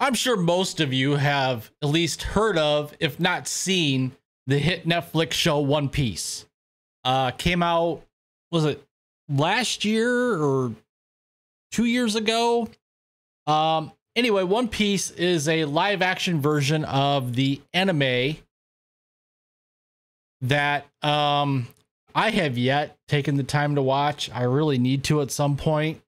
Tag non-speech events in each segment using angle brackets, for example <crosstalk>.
I'm sure most of you have at least heard of, if not seen, the hit Netflix show One Piece. Uh, came out, was it last year or two years ago? Um, anyway, One Piece is a live action version of the anime that um, I have yet taken the time to watch. I really need to at some point.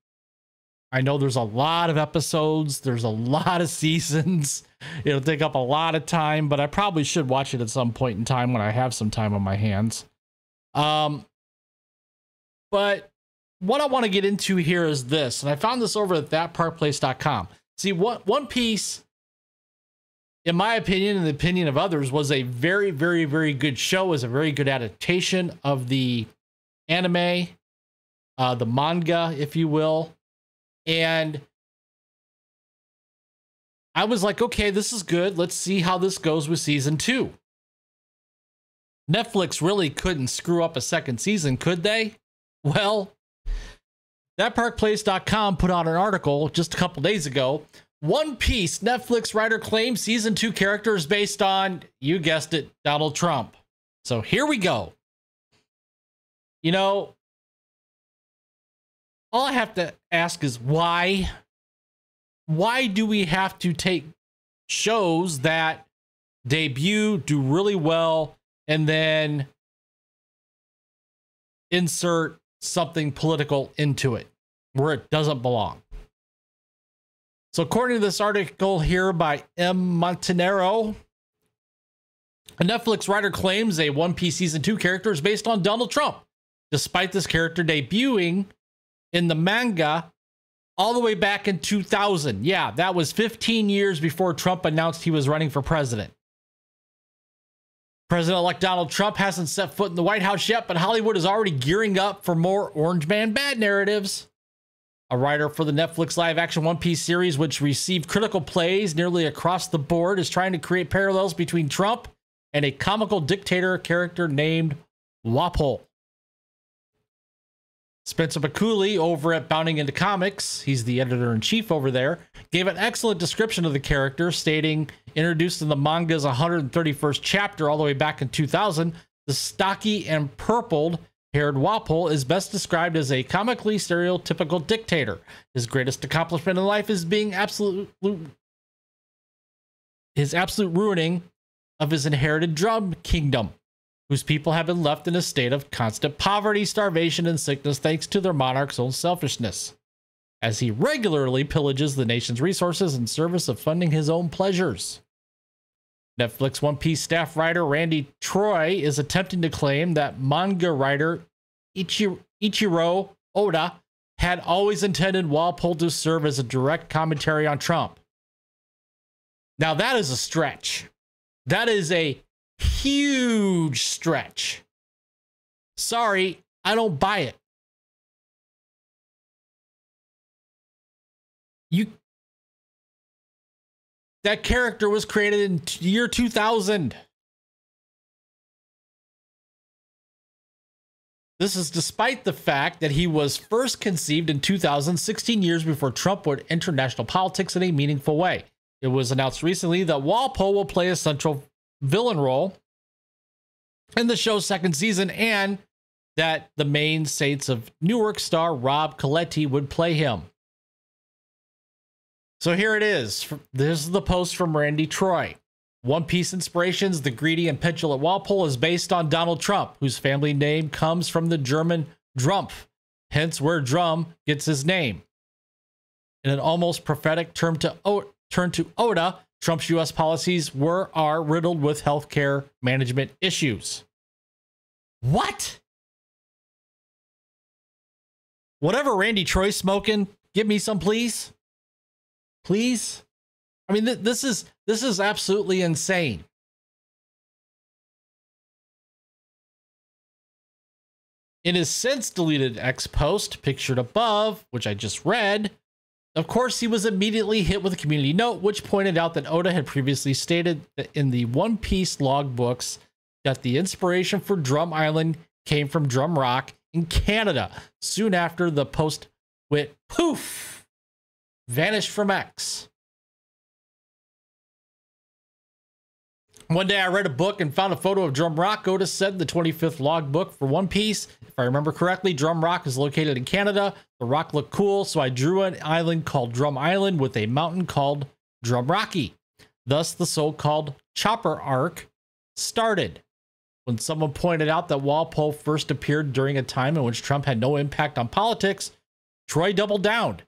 I know there's a lot of episodes, there's a lot of <laughs> seasons. It'll take up a lot of time, but I probably should watch it at some point in time when I have some time on my hands. Um, but what I want to get into here is this, and I found this over at thatparkplace.com. See, what One Piece, in my opinion, and the opinion of others, was a very, very, very good show. Was a very good adaptation of the anime, uh, the manga, if you will. And I was like, okay, this is good. Let's see how this goes with season two. Netflix really couldn't screw up a second season, could they? Well, thatparkplace.com put out an article just a couple days ago. One Piece Netflix writer claims season two character is based on, you guessed it, Donald Trump. So here we go. You know, all I have to ask is why? Why do we have to take shows that debut, do really well, and then insert something political into it where it doesn't belong? So, according to this article here by M. Montanero, a Netflix writer claims a One Piece season two character is based on Donald Trump, despite this character debuting in the manga all the way back in 2000. Yeah, that was 15 years before Trump announced he was running for president. President elect Donald Trump hasn't set foot in the White House yet, but Hollywood is already gearing up for more Orange Man bad narratives. A writer for the Netflix live action One Piece series, which received critical plays nearly across the board, is trying to create parallels between Trump and a comical dictator character named Wapol. Spencer Baculi over at Bounding into Comics, he's the editor in chief over there, gave an excellent description of the character, stating, introduced in the manga's 131st chapter all the way back in 2000, the stocky and purpled haired Wapol is best described as a comically stereotypical dictator. His greatest accomplishment in life is being absolute his absolute ruining of his inherited drum kingdom whose people have been left in a state of constant poverty, starvation, and sickness thanks to their monarch's own selfishness, as he regularly pillages the nation's resources in service of funding his own pleasures. Netflix One Piece staff writer Randy Troy is attempting to claim that manga writer Ichi- Ichiro Oda had always intended Wapol to serve as a direct commentary on Trump. Now, that is a stretch. That is a huge stretch. Sorry, I don't buy it. You that character was created in year 2000. This is despite the fact that he was first conceived in 2016 years before Trump would enter national politics in a meaningful way. It was announced recently that Wapol will play a central villain role in the show's second season and that the Many Saints of Newark star Rob Colletti would play him. So here it is. This is the post from Randy Troy. One Piece Inspirations, the greedy and petulant Wapol is based on Donald Trump, whose family name comes from the German Drumpf, hence where drum gets his name. In an almost prophetic term to o- turn to Oda, Trump's US policies were are riddled with healthcare management issues. What? Whatever Randy Troy smoking, give me some please. Please? I mean th- this is this is absolutely insane. In his since deleted X post pictured above, which I just read, of course, he was immediately hit with a community note, which pointed out that Oda had previously stated that in the One Piece logbooks that the inspiration for Drum Island came from Drum Rock in Canada. Soon after the post went poof, vanished from X. One day I read a book and found a photo of Drum Rock. Oda said the 25th log book for One Piece. If I remember correctly, Drum Rock is located in Canada. The rock looked cool, so I drew an island called Drum Island with a mountain called Drum Rocky. Thus, the so called Chopper arc started. When someone pointed out that Wapol first appeared during a time in which Trump had no impact on politics, Troy doubled down.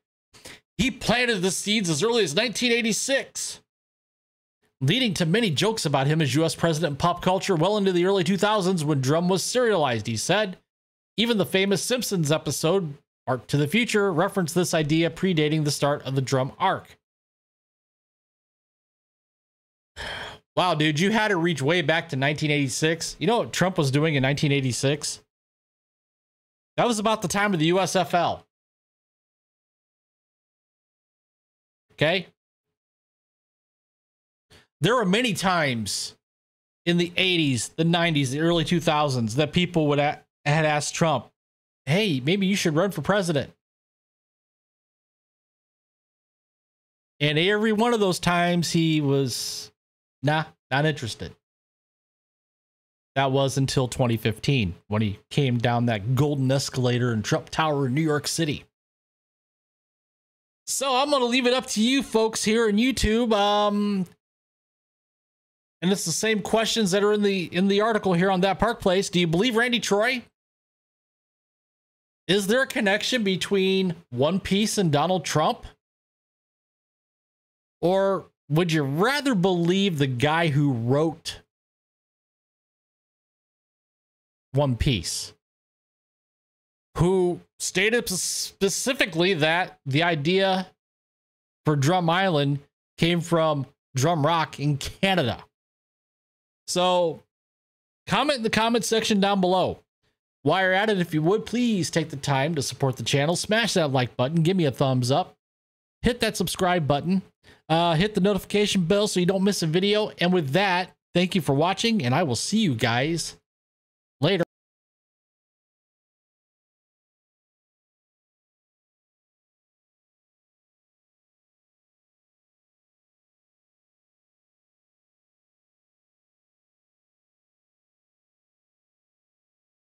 He planted the seeds as early as 1986 leading to many jokes about him as US president in pop culture well into the early 2000s when Drum was serialized, he said. Even the famous Simpsons episode, Bart to the Future, referenced this idea predating the start of the Drum arc. <sighs> Wow, dude, you had to reach way back to 1986. You know what Trump was doing in 1986? That was about the time of the USFL. Okay? There were many times in the 80s, the 90s, the early 2000s that people would a- had asked Trump, "Hey, maybe you should run for president." And every one of those times he was nah, not interested. That was until 2015 when he came down that golden escalator in Trump Tower in New York City. So I'm going to leave it up to you folks here in YouTube. Um, and it's the same questions that are in the in the article here on that park place. Do you believe Randy Troy? Is there a connection between One Piece and Donald Trump? Or would you rather believe the guy who wrote One Piece? Who stated specifically that the idea for Drum Island came from Drum Rock in Canada. So comment in the comment section down below. While you're at it, if you would, please take the time to support the channel. Smash that like button. Give me a thumbs up. Hit that subscribe button. Uh, hit the notification bell so you don't miss a video. And with that, thank you for watching, and I will see you guys